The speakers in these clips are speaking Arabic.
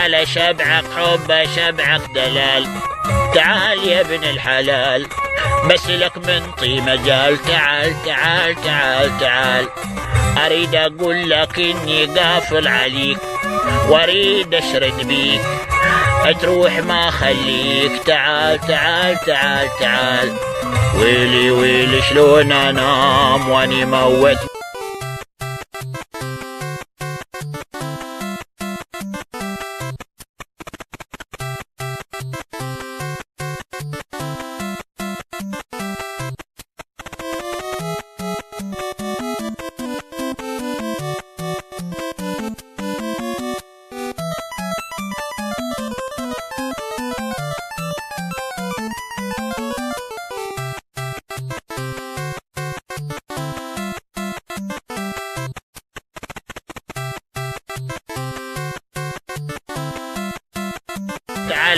تعال شبعك حب شبعك دلال. تعال يا ابن الحلال بس لك من طي مجال. تعال تعال تعال تعال. أريد أقول لك إني قافل عليك وأريد أشرد بيك. تروح ما خليك. تعال تعال تعال تعال. ويلي ويلي شلون أنام وأني موت؟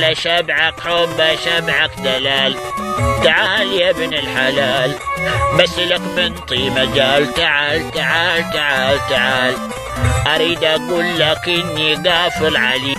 على شبعك حب شبعك دلال. تعال يا ابن الحلال بس لك بنتي مجال. تعال تعال تعال تعال. أريد أقول لك إني قافل عليك